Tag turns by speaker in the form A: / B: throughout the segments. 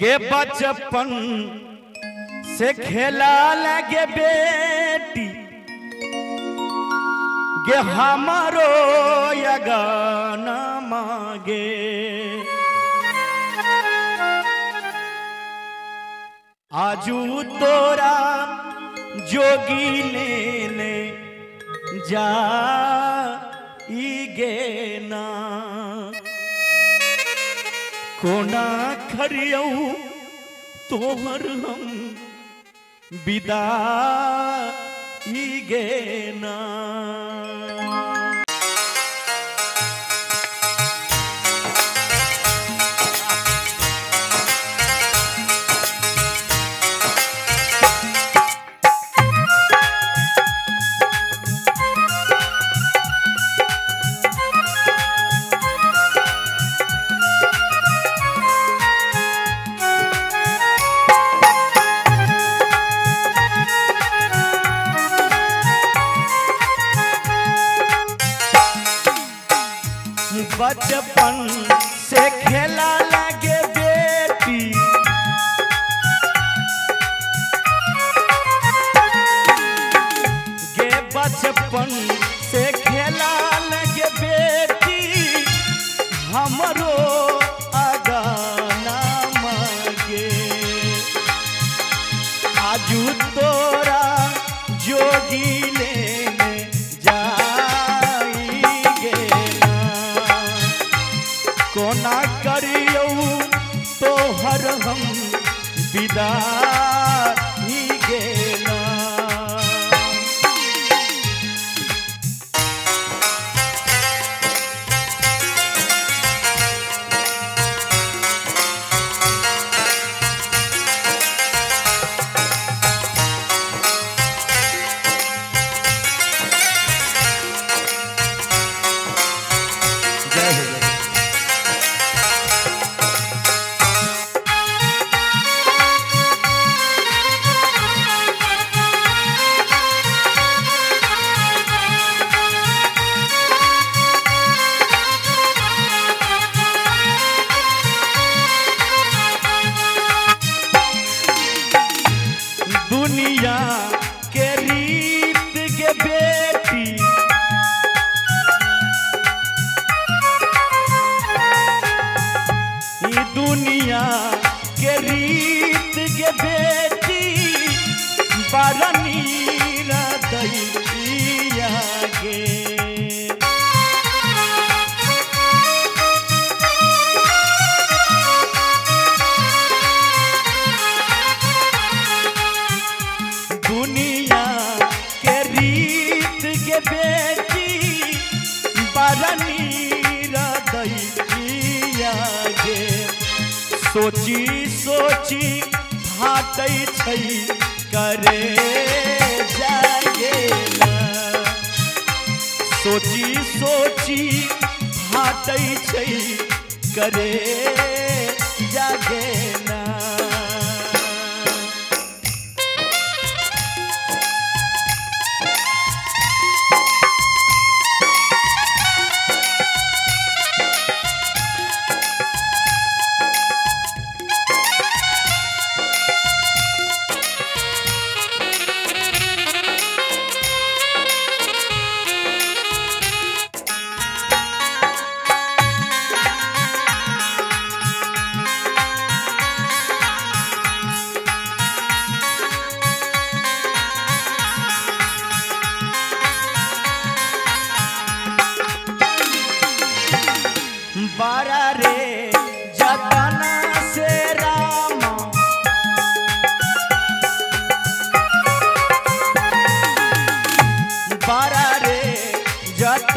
A: गे बचपन से खेला लगे बेटी। गे हमारो यगाना मांगे। आजू तोरा जोगी ले ले जा गे ना। कोना खरियौ तोहर हम विदा गे ना। बचपन से खेला लगे बेटी। के बचपन से खेला लगे बेटी। हमरो कोना तो तोहर हम विदा। सोची सोची हाट करे जागे सोची सोची छै करे जागे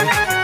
A: Thank you.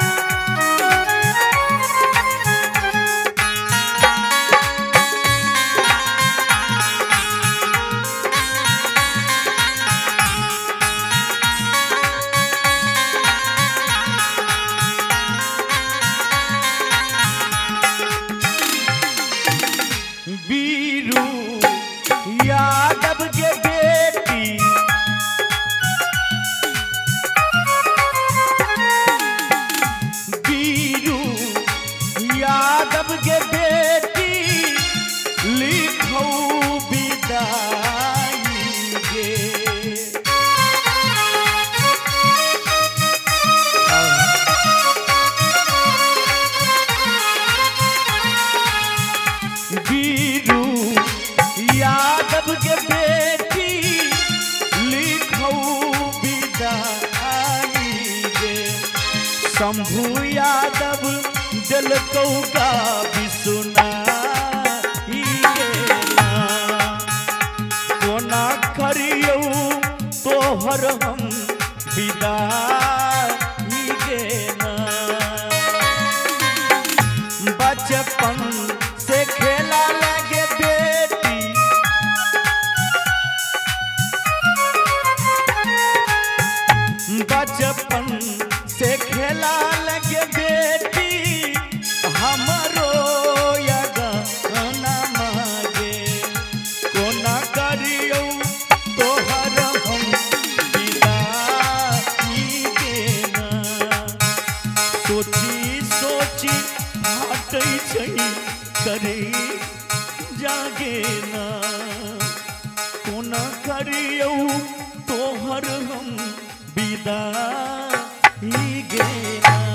A: शंभु यादव दिल कौका भी सुना करियो तोहर हम विदा बचपन से खेला लगे बेटी। बचपन সেই জাগে না। কোনা করিও তোহার হম বিদা ही না।